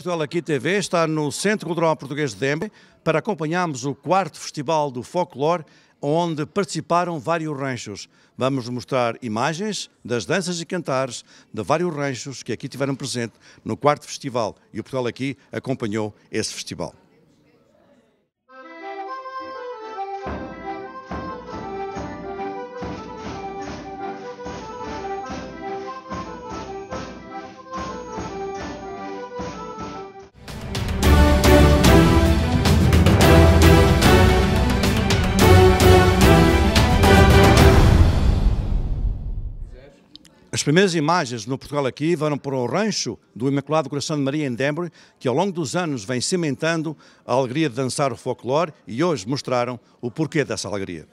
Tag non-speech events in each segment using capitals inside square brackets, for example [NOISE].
Portugal Aqui TV está no Centro Cultural Português de Dembe para acompanharmos o quarto Festival do Folclore, onde participaram vários ranchos. Vamos mostrar imagens das danças e cantares de vários ranchos que aqui tiveram presente no quarto festival e o Portugal Aqui acompanhou esse festival. As primeiras imagens no Portugal aqui vão para o rancho do Imaculado Coração de Maria em Denver, que ao longo dos anos vem cimentando a alegria de dançar o folclore e hoje mostraram o porquê dessa alegria.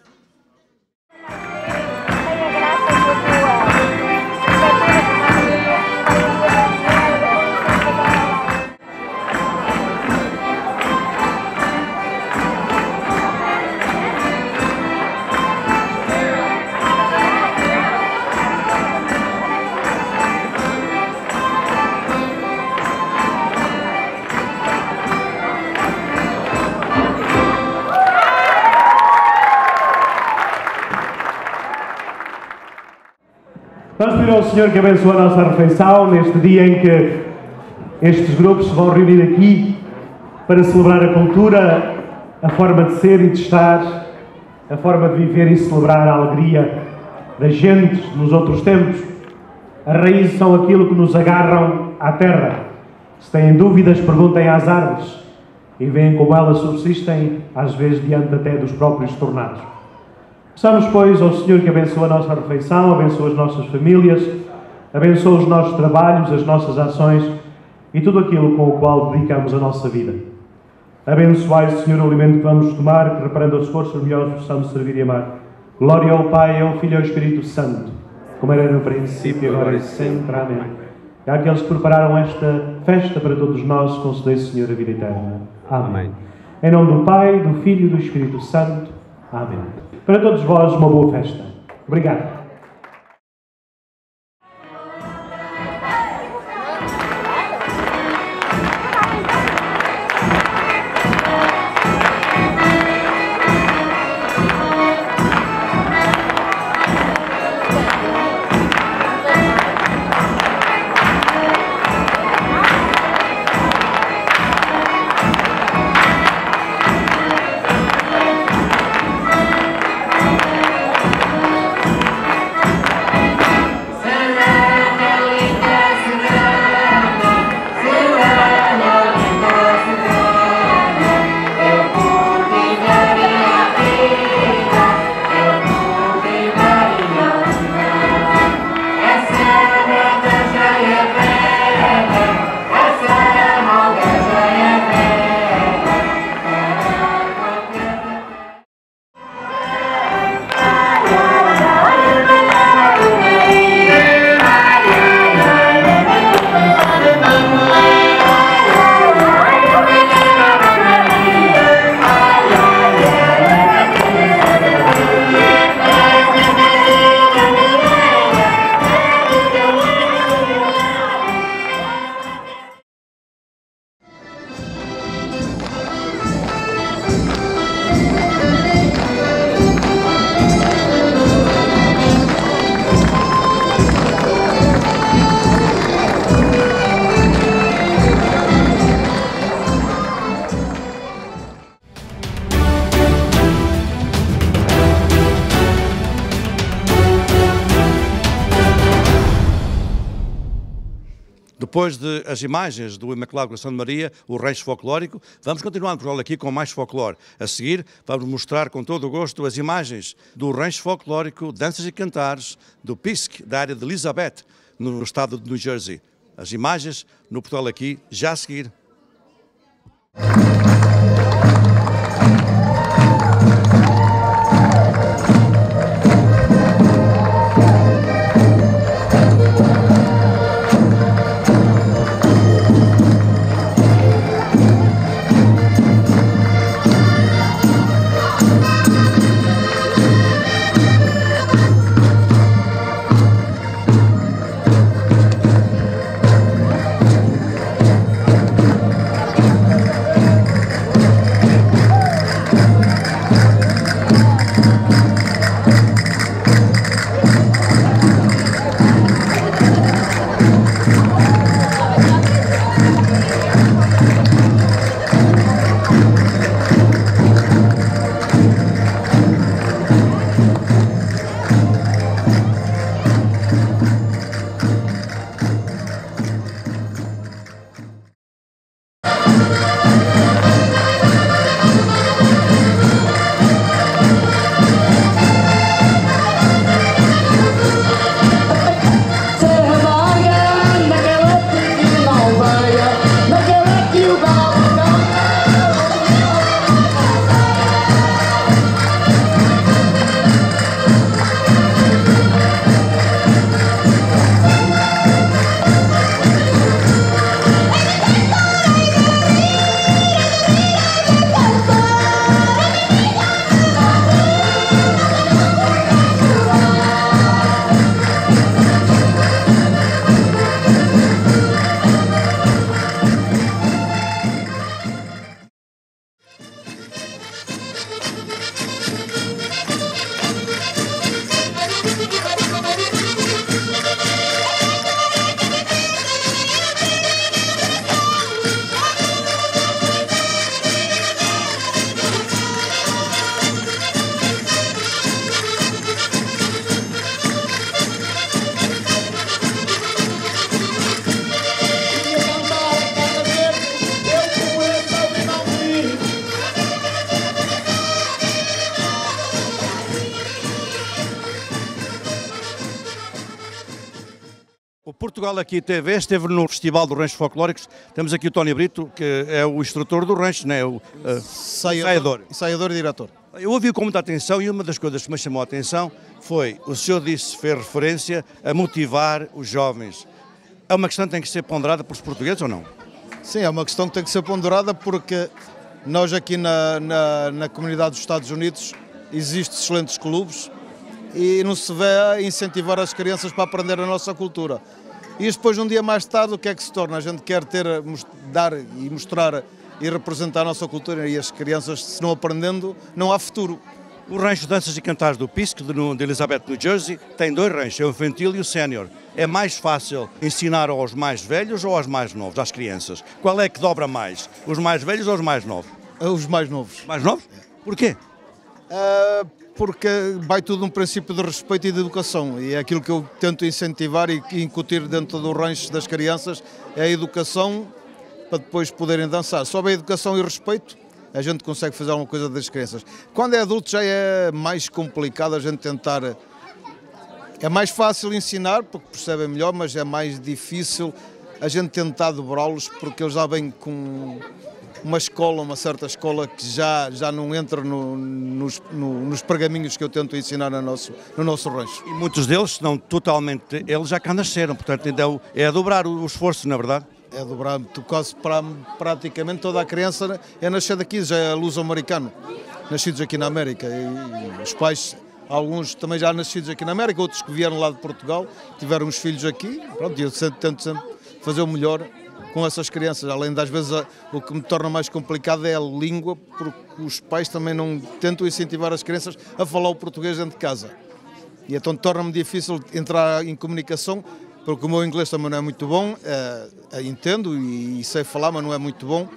Vamos pedir ao Senhor que abençoe a nossa refeição neste dia em que estes grupos se vão reunir aqui para celebrar a cultura, a forma de ser e de estar, a forma de viver e celebrar a alegria da gente nos outros tempos. As raízes são aquilo que nos agarram à terra. Se têm dúvidas, perguntem às árvores e veem como elas subsistem, às vezes diante até dos próprios tornados. Peçamos, pois, ao Senhor que abençoe a nossa refeição, abençoe as nossas famílias, abençoe os nossos trabalhos, as nossas ações e tudo aquilo com o qual dedicamos a nossa vida. Abençoai, Senhor, o alimento que vamos tomar, que reparando as forças melhores possamos servir e amar. Glória ao Pai, ao Filho e ao Espírito Santo, como era no princípio, agora e sempre. Amém. E àqueles que prepararam esta festa para todos nós, concedei, Senhor, a vida eterna. Amém. Amém. Em nome do Pai, do Filho e do Espírito Santo. Amém. Para todos vós, uma boa festa. Obrigado. Depois de as imagens do Imaculado Coração de Maria, o Reis Folclórico, vamos continuar programa aqui com mais folclore. A seguir, vamos mostrar com todo o gosto as imagens do Reis Folclórico, Danças e Cantares, do PISC, da área de Elizabeth, no estado de New Jersey. As imagens no Portugal aqui, já a seguir. Portugal aqui TV esteve no Festival dos Ranchos Folclóricos. Temos aqui o Tony Brito, que é o instrutor do rancho, né? o uh, ensaiador. Ensaiador e diretor. Eu ouvi com muita atenção e uma das coisas que me chamou a atenção foi, o senhor disse, fez referência a motivar os jovens. É uma questão que tem que ser ponderada pelos portugueses ou não? Sim, é uma questão que tem que ser ponderada porque nós aqui na, na, na comunidade dos Estados Unidos existem excelentes clubes e não se vê a incentivar as crianças para aprender a nossa cultura. E depois, um dia mais tarde, o que é que se torna? A gente quer ter, dar e mostrar e representar a nossa cultura e as crianças, se não aprendendo, não há futuro. O rancho Danças e Cantares do Pisco, de, Elizabeth, New Jersey, tem dois ranchos, é o infantil e o sénior. É mais fácil ensinar aos mais velhos ou aos mais novos, às crianças? Qual é que dobra mais? Os mais velhos ou os mais novos? Os mais novos. Mais novos? Porquê? Uh, porque vai tudo um princípio de respeito e de educação e é aquilo que eu tento incentivar e incutir dentro do rancho das crianças é a educação para depois poderem dançar. Só a educação e respeito a gente consegue fazer alguma coisa das crianças. Quando é adulto já é mais complicado a gente tentar. É mais fácil ensinar porque percebem melhor, mas é mais difícil a gente tentar dobrá-los porque eles já vêm com uma escola, uma certa escola que já, já não entra no, nos, no, nos pergaminhos que eu tento ensinar no nosso, no nosso rancho. E muitos deles, não totalmente, eles já cá nasceram, portanto ainda é, a dobrar o, esforço, na é verdade? É dobrar, quase para, praticamente toda a criança é nascer daqui, já é luso-americano, nascidos aqui na América. E, e os pais alguns também já nascidos aqui na América, outros que vieram lá de Portugal, tiveram os filhos aqui, pronto, eu tento sempre fazer o melhor com essas crianças. Além das vezes, o que me torna mais complicado é a língua, porque os pais também não tentam incentivar as crianças a falar o português dentro de casa. E então torna-me difícil entrar em comunicação, porque o meu inglês também não é muito bom, é, entendo e, e, sei falar, mas não é muito bom.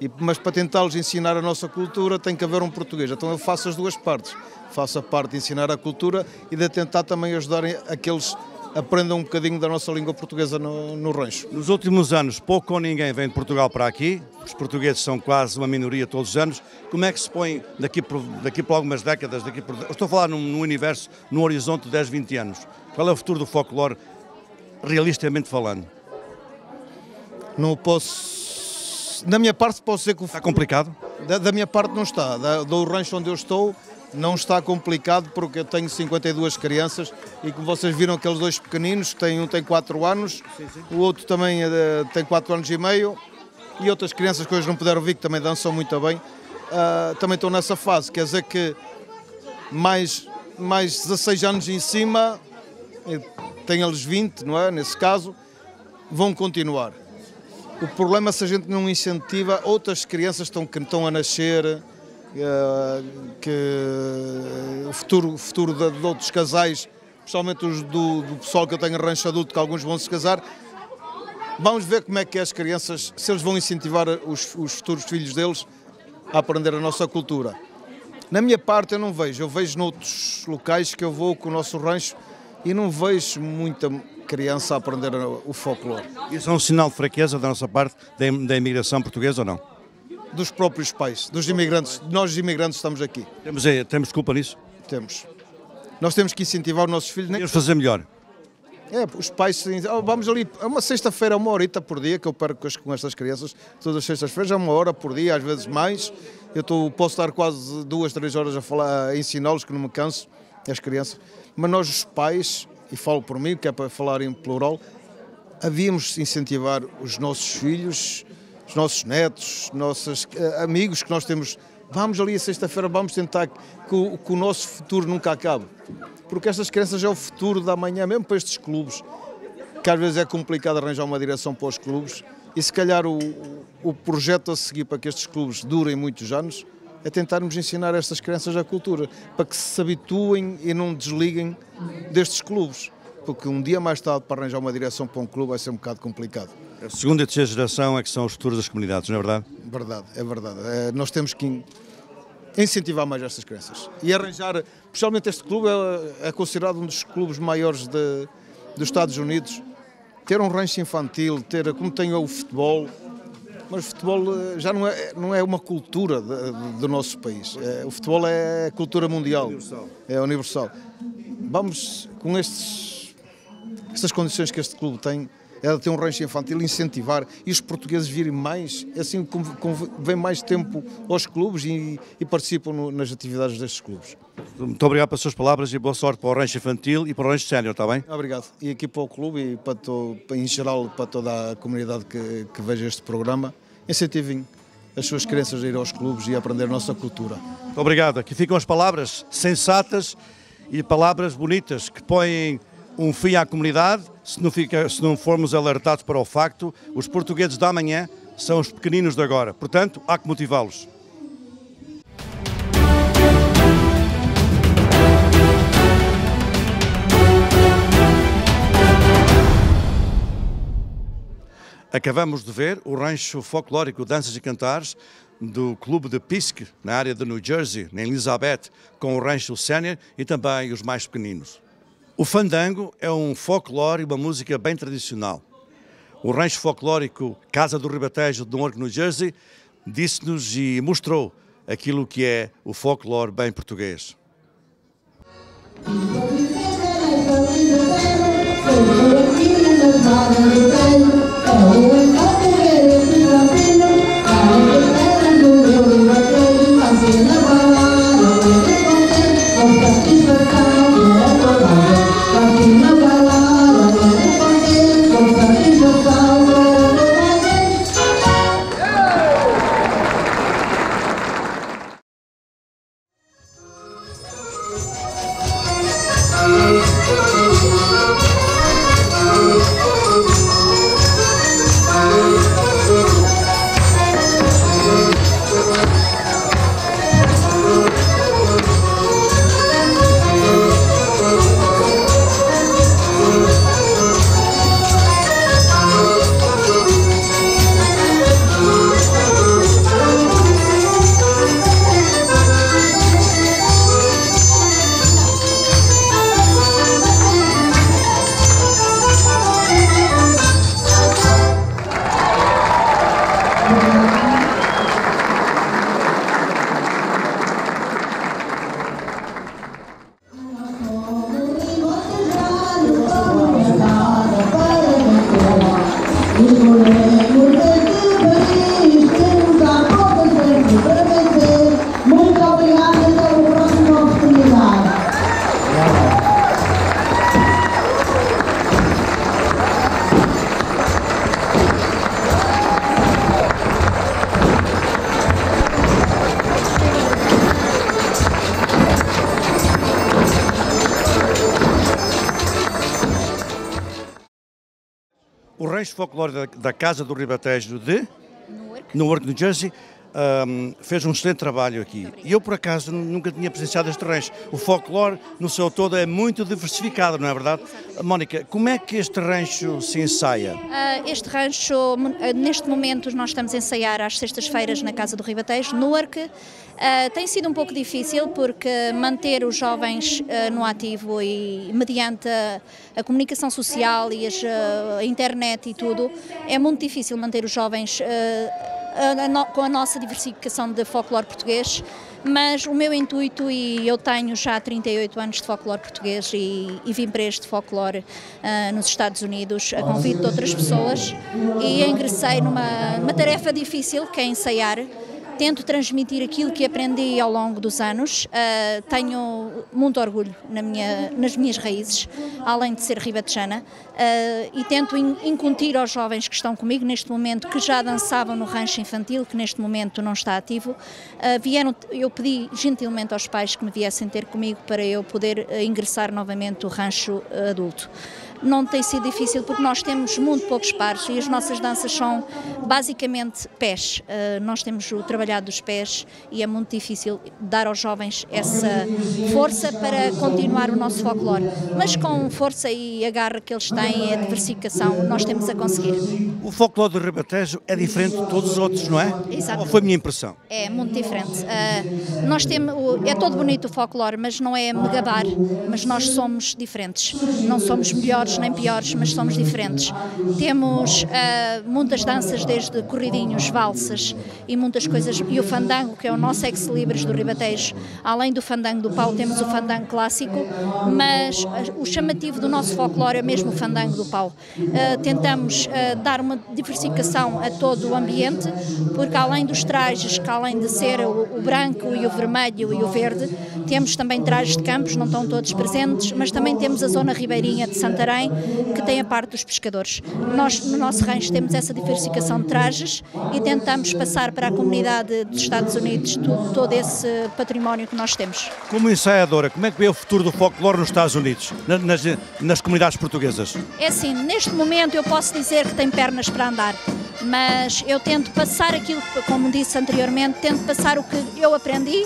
E, mas para tentar-lhes ensinar a nossa cultura tem que haver um português. Então eu faço as duas partes. Faço a parte de ensinar a cultura e de tentar também ajudar aqueles aprendam um bocadinho da nossa língua portuguesa no, no rancho. Nos últimos anos, pouco ou ninguém vem de Portugal para aqui, os portugueses são quase uma minoria todos os anos. Como é que se põe daqui por, daqui por algumas décadas, daqui por, estou a falar num, num universo, num horizonte de 10, 20 anos, qual é o futuro do folclore, realisticamente falando? Não posso. Da minha parte, posso dizer que o. Está complicado? Da, da minha parte, não está. Da, do rancho onde eu estou, não está complicado porque eu tenho 52 crianças e como vocês viram aqueles dois pequeninos, tem, um tem 4 anos, sim, sim. o outro também uh, tem 4 anos e meio e outras crianças que hoje não puderam vir que também dançam muito bem, uh, também estão nessa fase, quer dizer que mais, mais 16 anos em cima, tem eles 20, não é? Nesse caso, vão continuar. O problema é se a gente não incentiva outras crianças que estão, que estão a nascer, eh, que o futuro, futuro de, de outros casais, principalmente os do, do, pessoal que eu tenho rancho adulto, que alguns vão se casar, vamos ver como é que as crianças, se eles vão incentivar os, os futuros filhos deles a aprender a nossa cultura. Na minha parte eu não vejo, eu vejo noutros locais que eu vou com o nosso rancho e não vejo muita criança a aprender o folclore. Isso é um sinal de fraqueza da nossa parte, da imigração portuguesa ou não? Dos próprios pais, dos imigrantes. Nós, imigrantes, estamos aqui. Temos, eh, temos culpa nisso? Temos. Nós temos que incentivar os nossos filhos. Temos fazer melhor. É, os pais, oh, vamos ali, é uma sexta-feira, uma horita por dia que eu perco com estas crianças, todas as sextas-feiras, é uma hora por dia, às vezes mais. Eu tô, posso estar quase duas, três horas a falar, a ensiná-los, que não me canso, as crianças. Mas nós, os pais, e falo por mim, que é para falar em plural, havíamos de incentivar os nossos filhos, os nossos netos, nossos uh, amigos que nós temos. Vamos ali a sexta-feira, vamos tentar que o, que o nosso futuro nunca acabe. Porque estas crianças é o futuro da manhã, mesmo para estes clubes, que às vezes é complicado arranjar uma direção para os clubes, e se calhar o, o projeto a seguir para que estes clubes durem muitos anos é tentarmos ensinar estas crianças a cultura, para que se habituem e não desliguem destes clubes, porque um dia mais tarde para arranjar uma direção para um clube vai ser um bocado complicado. A segunda e terceira geração é que são os futuros das comunidades, não é verdade? Verdade, é verdade. É, nós temos que incentivar mais estas crianças e arranjar, especialmente este clube é, é considerado um dos clubes maiores de, dos Estados Unidos, ter um rancho infantil, ter como tem o futebol, mas o futebol eh, já não é, não é uma cultura de, de, do nosso país. É, o futebol é cultura mundial, universal. é universal. Vamos com estes, estas condições que este clube tem, é de ter um rancho infantil, incentivar e os portugueses virem mais, assim vem mais tempo aos clubes e, e participam no, nas atividades destes clubes. Muito obrigado pelas suas palavras e boa sorte para o rancho infantil e para o rancho sénior, está bem? Obrigado. E aqui para o clube e para, to, em geral para toda a comunidade que, que veja este programa, incentivem as suas crianças a ir aos clubes e a aprender a nossa cultura. Muito obrigado. Aqui ficam as palavras sensatas e palavras bonitas que põem um fim à comunidade se não, fica, se não formos alertados para o facto, os portugueses da manhã são os pequeninos de agora. Portanto, há que motivá-los. Acabamos de ver o rancho folclórico Danças e Cantares do Clube de Pisque, na área de New Jersey, em Elizabeth, com o rancho Senior e também os mais pequeninos. O fandango é um folclore e uma música bem tradicional. O rancho folclórico Casa do Ribatejo de Newark, New Jersey, disse-nos e mostrou aquilo que é o folclore bem português. Good morning. Folclore da, da Casa do Ribatejo de Newark, Newark New Jersey, um, fez um excelente trabalho aqui. E eu, por acaso, nunca tinha presenciado este rancho. O folclore, no seu todo, é muito diversificado, não é verdade? Mónica, como é que este rancho se ensaia? Uh, este rancho, uh, neste momento, nós estamos a ensaiar às sextas-feiras na Casa do Ribatejo, no Arque. Uh, tem sido um pouco difícil porque manter os jovens no ativo e mediante a, a comunicação social e as, a internet e tudo, é muito difícil manter os jovens com a nossa diversificação de folclore português, mas o meu intuito, e eu tenho já 38 anos de folclore português e, e vim para este folclore uh, nos Estados Unidos a convite de outras pessoas e ingressei numa, numa tarefa difícil que é ensaiar tento transmitir aquilo que aprendi ao longo dos anos. Uh, tenho muito orgulho na minha, nas minhas raízes, além de ser ribatejana, uh, e tento in, incutir aos jovens que estão comigo neste momento, que já dançavam no rancho infantil, que neste momento não está ativo, uh, vieram, eu pedi gentilmente aos pais que me viessem ter comigo para eu poder ingressar novamente o rancho adulto não tem sido difícil porque nós temos muito poucos pares e as nossas danças são basicamente pés. Uh, nós temos o trabalhado dos pés e é muito difícil dar aos jovens essa força para continuar o nosso folclore. Mas com força e a garra que eles têm, a diversificação, nós temos a conseguir. O folclore do Ribatejo é diferente de todos os outros, não é? Exato. Ou foi a minha impressão? É muito diferente. Uh, nós temos, é todo bonito o folclore, mas não é megabar, mas nós somos diferentes. Não somos melhores nem piores, mas somos diferentes. Temos uh, muitas danças, desde corridinhos, valsas e muitas coisas. E o fandango, que é o nosso ex-libris do Ribatejo. Além do fandango do pau, temos o fandango clássico, mas uh, o chamativo do nosso folclore é mesmo o fandango do pau. Uh, tentamos dar uma diversificação a todo o ambiente, porque além dos trajes, que além de ser o, o branco e o vermelho e o verde, temos também trajes de campos, não estão todos presentes, mas também temos a zona ribeirinha de Santarém que tem a parte dos pescadores. Nós, no nosso rancho, temos essa diversificação de trajes e tentamos passar para a comunidade dos Estados Unidos todo, todo esse património que nós temos. Como ensaiadora, como é que vê o futuro do folclore nos Estados Unidos, nas, nas comunidades portuguesas? É assim, neste momento eu posso dizer que tem pernas para andar mas eu tento passar aquilo, como disse anteriormente, tento passar o que eu aprendi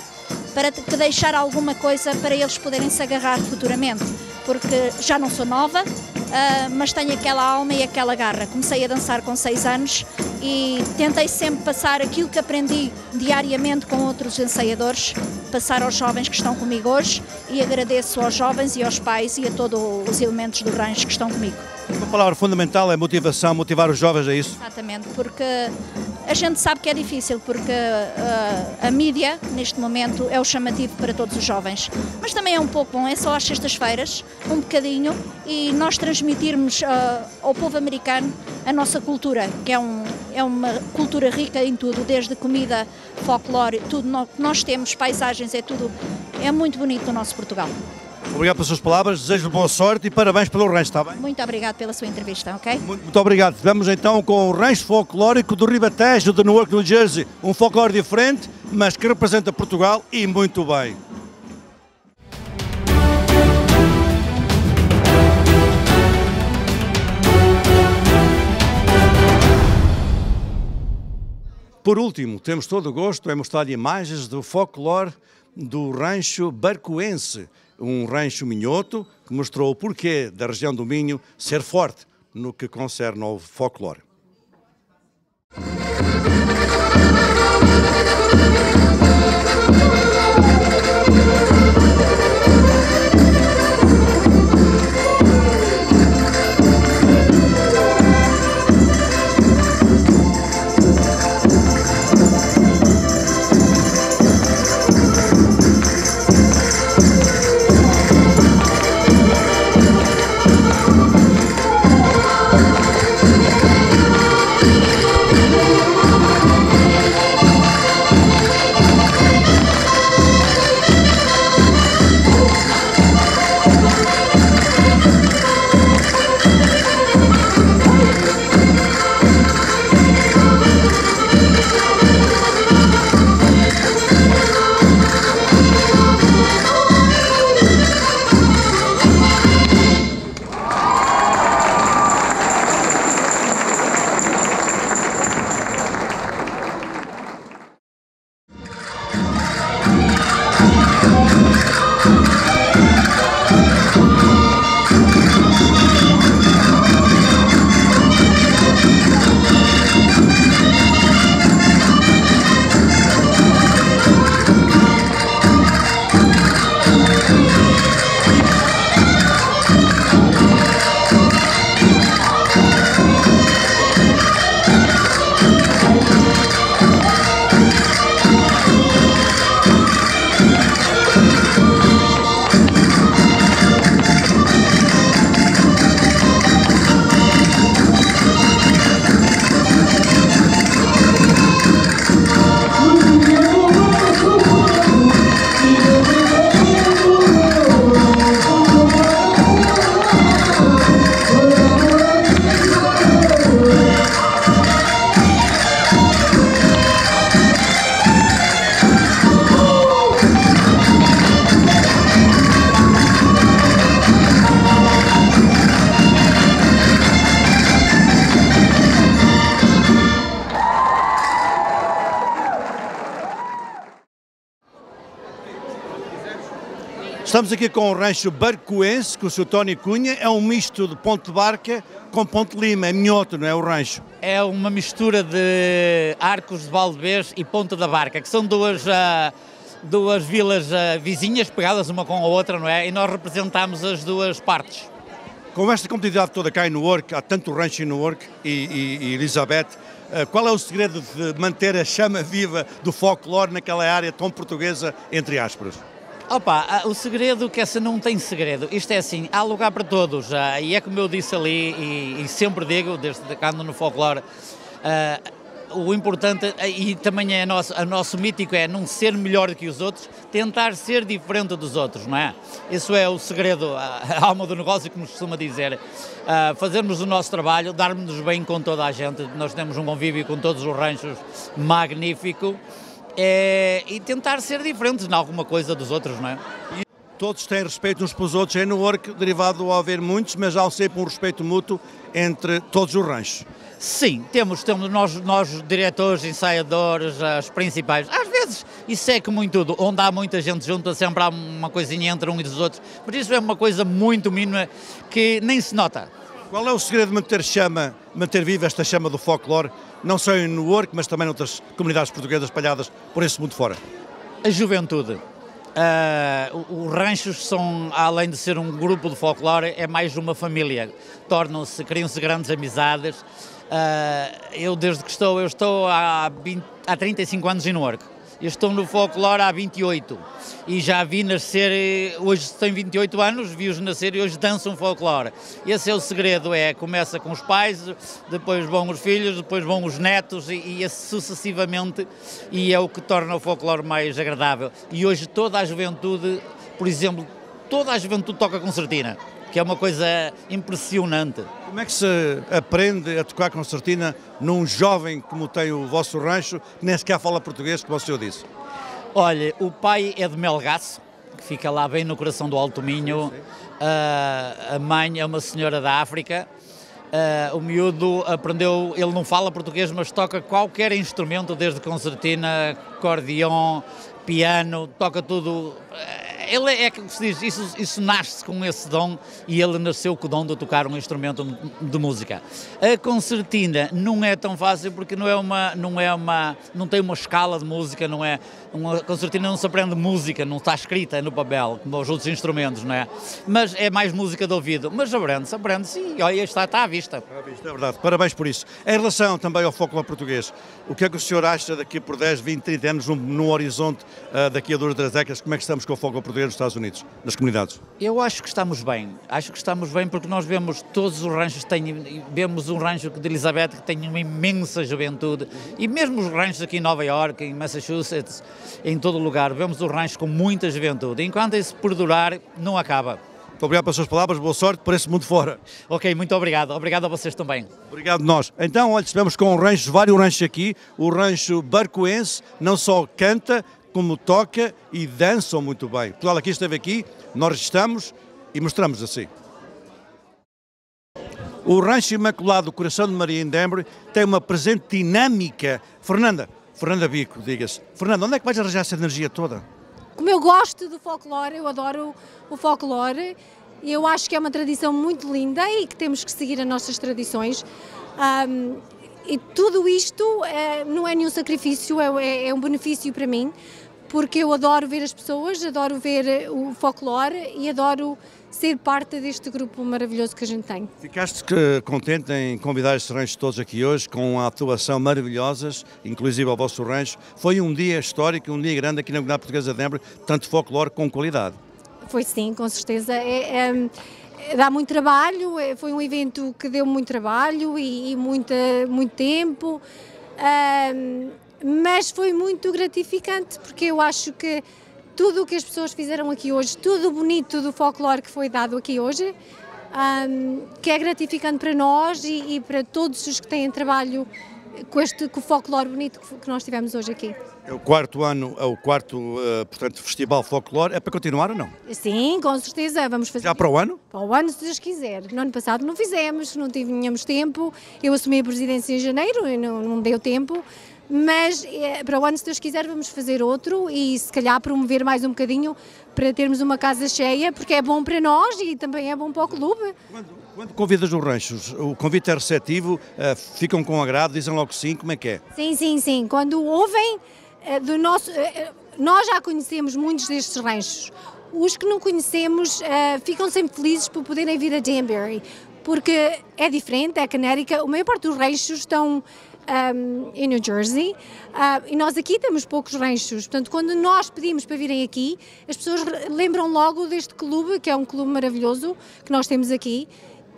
para deixar alguma coisa para eles poderem se agarrar futuramente porque já não sou nova, uh, mas tenho aquela alma e aquela garra. Comecei a dançar com 6 anos e tentei sempre passar aquilo que aprendi diariamente com outros ensaiadores, passar aos jovens que estão comigo hoje e agradeço aos jovens e aos pais e a todos os elementos do rancho que estão comigo. Uma palavra fundamental é motivação, motivar os jovens, é isso? Exatamente, porque a gente sabe que é difícil, porque uh, a mídia, neste momento, é o chamativo para todos os jovens. Mas também é um pouco bom, é só às sextas-feiras, um bocadinho, e nós transmitirmos uh, ao povo americano a nossa cultura, que é, um, é uma cultura rica em tudo, desde comida, folclore, tudo nós temos, paisagens, é tudo, é muito bonito o nosso Portugal. Obrigado pelas suas palavras, desejo boa sorte e parabéns pelo rancho, está bem? Muito obrigado pela sua entrevista, ok? Muito, muito obrigado. Vamos então com o rancho folclórico do Ribatejo, de Newark, New Jersey. Um folclore diferente, mas que representa Portugal e muito bem. Por último, temos todo o gosto em mostrar imagens do folclore do rancho barcoense, um rancho minhoto que mostrou o porquê da região do Minho ser forte no que concerne ao folclore. Estamos aqui com o rancho barcoense, com o Sr. Tony Cunha. É um misto de Ponte Barca com Ponte Lima. É minhoto, não é o rancho? É uma mistura de Arcos de Valdebês e Ponta da Barca, que são duas, uh, duas vilas uh, vizinhas pegadas uma com a outra, não é? E nós representamos as duas partes. Com esta competitividade toda cá no Work, há tanto rancho no Work e, e, e Elizabeth, uh, qual é o segredo de manter a chama viva do folclore naquela área tão portuguesa, entre aspas? Opa, o segredo que essa não tem segredo. Isto é assim, há lugar para todos. Uh, e é como eu disse ali, e, e sempre digo, desde que ando no folclore, uh, o importante, e também é nosso, o nosso mítico, é não ser melhor que os outros, tentar ser diferente dos outros, não é? Isso é o segredo, a [LAUGHS] alma do negócio nos costuma dizer. Uh, fazermos o nosso trabalho, darmos-nos bem com toda a gente. Nós temos um convívio com todos os ranchos magnífico é, e tentar ser diferentes em alguma coisa dos outros, não é? Todos têm respeito uns pelos outros, é no work derivado a haver muitos, mas há sempre um respeito mútuo entre todos os ranchos. Sim, temos, temos nós, nós diretores, ensaiadores, as principais. Às vezes isso é como em tudo, onde há muita gente junta, sempre há uma coisinha entre um e dos outros, mas isso é uma coisa muito mínima que nem se nota. Qual é o segredo de manter chama, manter viva esta chama do folclore, não só no Work, mas também noutras comunidades portuguesas espalhadas por esse mundo fora? A juventude. Uh, os ranchos são, além de ser um grupo de folclore, é mais uma família. Tornam-se, criam-se grandes amizades. Uh, eu desde que estou, eu estou há, 20, há 35 anos em Newark. Eu estou no folclore há 28 e já vi nascer, hoje tenho 28 anos, vi-os nascer e hoje dançam folclore. Esse é o segredo, é, começa com os pais, depois vão os filhos, depois vão os netos e, e sucessivamente e é o que torna o folclore mais agradável. E hoje toda a juventude, por exemplo, toda a juventude toca concertina que é uma coisa impressionante. Como é que se aprende a tocar concertina num jovem como tem o vosso rancho, que nem sequer fala português, como o senhor disse? Olha, o pai é de Melgaço, que fica lá bem no coração do Alto Minho. Uh, a mãe é uma senhora da África. Uh, o miúdo aprendeu, ele não fala português, mas toca qualquer instrumento, desde concertina, acordeão, piano, toca tudo ele é, que se diz, isso, isso nasce com esse dom e ele nasceu com o dom de tocar um instrumento de música. A concertina não é tão fácil porque não é uma, não é uma, não tem uma escala de música, não é, uma concertina não se aprende música, não está escrita no papel, como os outros instrumentos, não é? Mas é mais música de ouvido, mas aprende-se, aprende-se e olha, está, está à vista. Está à vista, é verdade, parabéns por isso. Em relação também ao folclore português, o que é que o senhor acha daqui por 10, 20, 30 anos, no, no horizonte uh, daqui a duas, três décadas, como é que estamos com o folclore português? Nos Estados Unidos, nas comunidades? Eu acho que estamos bem. Acho que estamos bem porque nós vemos todos os ranchos, têm, vemos um rancho de Elizabeth que tem uma imensa juventude e mesmo os ranchos aqui em Nova York, em Massachusetts, em todo lugar, vemos os ranchos com muita juventude. Enquanto isso perdurar, não acaba. Muito obrigado pelas suas palavras, boa sorte por esse mundo fora. Ok, muito obrigado. Obrigado a vocês também. Obrigado nós. Então, olha, estivemos com ranchos, vários ranchos aqui. O rancho barcoense não só canta, como toca e dançam muito bem. Portugal aqui esteve aqui, nós estamos e mostramos assim. O Rancho Imaculado Coração de Maria em Dembre tem uma presente dinâmica. Fernanda, Fernanda Bico, diga-se. Fernanda, onde é que vais arranjar essa energia toda? Como eu gosto do folclore, eu adoro o folclore, eu acho que é uma tradição muito linda e que temos que seguir as nossas tradições. Um, e tudo isto é, não é nenhum sacrifício, é, é, é um benefício para mim, porque eu adoro ver as pessoas, adoro ver eh, o folclore e adoro ser parte deste grupo maravilhoso que a gente tem. Ficaste contente em convidar estes ranchos todos aqui hoje, com a atuação maravilhosas, inclusive ao vosso rancho. Foi um dia histórico, um dia grande aqui na Comunidade Portuguesa de Denver, tanto folclore com qualidade. Foi sim, com certeza. É, é, dá muito trabalho, é, foi um evento que deu muito trabalho e, e muita, muito tempo. Um, mas foi muito gratificante porque eu acho que tudo o que as pessoas fizeram aqui hoje, tudo bonito do folclore que foi dado aqui hoje, um, que é gratificante para nós e, e, para todos os que têm trabalho com este com o folclore bonito que nós tivemos hoje aqui. É o quarto ano, é o quarto, uh, portanto, festival folclore. É para continuar ou não? Sim, com certeza. Vamos fazer. Já para o ano? Para o ano, se Deus quiser. No ano passado não fizemos, não tínhamos tempo. Eu assumi a presidência em janeiro e não, não deu tempo mas eh, para o ano, se Deus quiser, vamos fazer outro e se calhar promover mais um bocadinho para termos uma casa cheia, porque é bom para nós e também é bom para o clube. Quando, quando convidas os ranchos, o convite é receptivo, uh, ficam com agrado, dizem logo sim, como é que é? Sim, sim, sim. Quando ouvem uh, do nosso. Uh, nós já conhecemos muitos destes ranchos. Os que não conhecemos ficam sempre felizes por poderem vir a Danbury, porque é diferente, é canérica. A maior parte dos ranchos estão um, em New Jersey uh, e nós aqui temos poucos ranchos. Portanto, quando nós pedimos para virem aqui, as pessoas lembram logo deste clube, que é um clube maravilhoso que nós temos aqui.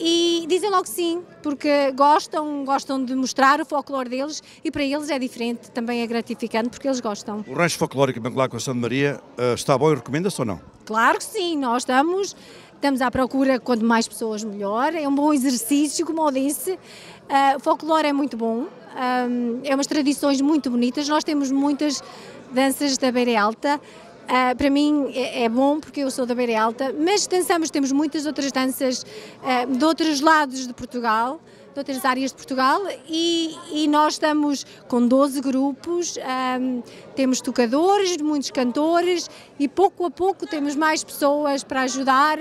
E dizem logo sim, porque gostam, gostam de mostrar o folclore deles e para eles é diferente, também é gratificante porque eles gostam. O rancho folclórico Banco com Santa Maria uh, está bom e recomenda-se ou não? Claro que sim, nós estamos, estamos à procura, quanto mais pessoas melhor, é um bom exercício, como eu disse, uh, o folclore é muito bom, um, é umas tradições muito bonitas. Nós temos muitas danças da Beira Alta. Uh, para mim é, é, bom porque eu sou da Beira Alta, mas dançamos, temos muitas outras danças uh, de outros lados de Portugal, de outras áreas de Portugal, e, e nós estamos com 12 grupos, um, temos tocadores, muitos cantores, e pouco a pouco temos mais pessoas para ajudar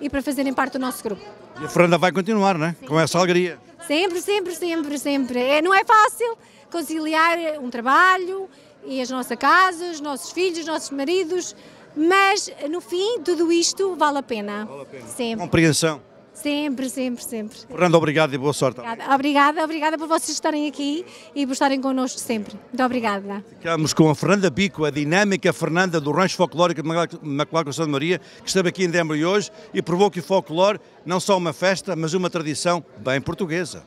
e para fazerem parte do nosso grupo. E a Fernanda vai continuar, não é? Com essa alegria. Sempre, sempre, sempre, sempre. É, não é fácil conciliar um trabalho e a nossa casa, os nossos filhos, os nossos maridos, mas no fim tudo isto vale a pena. Vale a pena. Sempre. Compreensão. Sempre, sempre, sempre. Fernando, obrigado e boa sorte. Obrigada, obrigada, obrigada por vocês estarem aqui e por estarem connosco sempre. Muito obrigada. Ficamos com a Fernanda Bico, a dinâmica Fernanda do Rancho Folclórico de Maclaco Santa Maria, que esteve aqui em Dembro hoje e provou que o folclore não só uma festa, mas uma tradição bem portuguesa.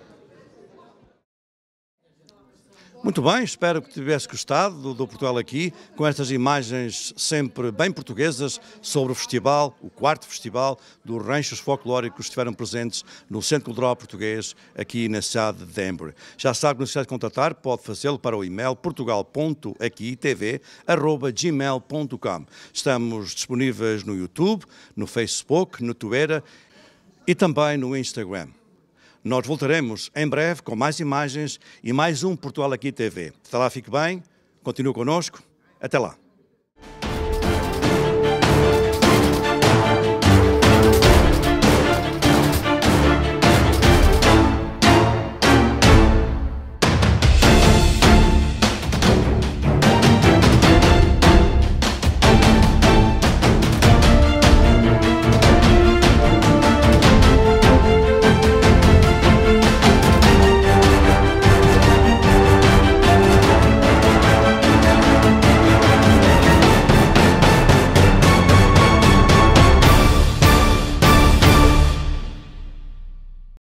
Muito bem, espero que tivesse gostado do, do, Portugal aqui, com estas imagens sempre bem portuguesas sobre o festival, o quarto festival dos ranchos folclóricos que estiveram presentes no Centro Cultural Português, aqui na cidade de Denver. Já sabe que necessita de contatar, pode fazê-lo para o e-mail portugal.aquitv.gmail.com. Estamos disponíveis no YouTube, no Facebook, no Twitter e também no Instagram. Nós voltaremos em breve com mais imagens e mais um Portugal Aqui TV. Até lá, fique bem, continue connosco. Até lá.